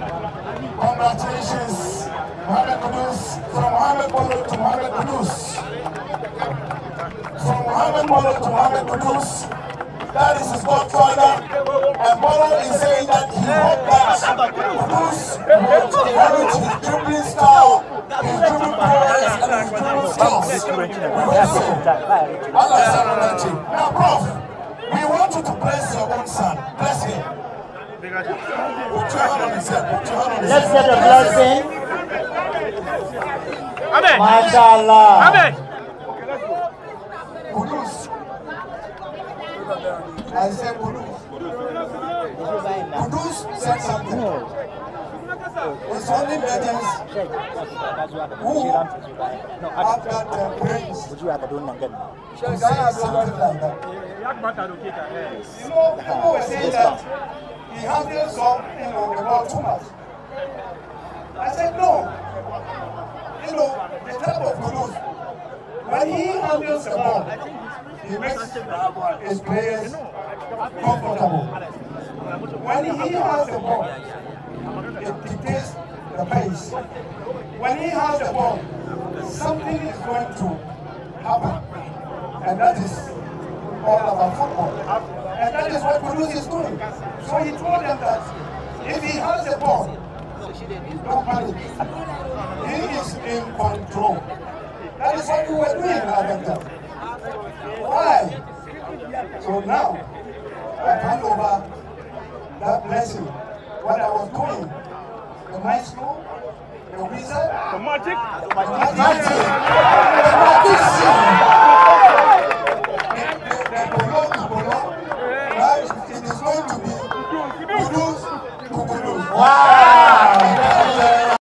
Congratulations, Kudus, from Mohamed Polo to Mohamed Kudus. From Mohamed Polo to Mohamed Kudus, that is his godfather. And Polo is saying that he hoped that Kudus would inherit his dribbling style, his dribbling prowess, and his dribbling skills. We hope so. Allah. Now, Prof, we want you to bless Let's head. get a blessing. Amen. MashaAllah. Amen. Kudus. I said Kudus. Kudus said something. It's only legends who have that uh, brains to say something like that. You know, people were saying that he handles some, you know, the ball too much. I said no. You know, the type of Kudus, when he handles the ball, he makes his players comfortable. When he has the ball, it dictates the pace. When he has the ball, something is going to happen. And that is all about football. And that is what Kudus is doing. So he told them that if he has the ball, don't panic. He is in control. That is what we were doing in Adenta. Why? So now, I hand over that blessing. What I was doing, the maestro, the wizard, The magic. the magic, the magician, Wow.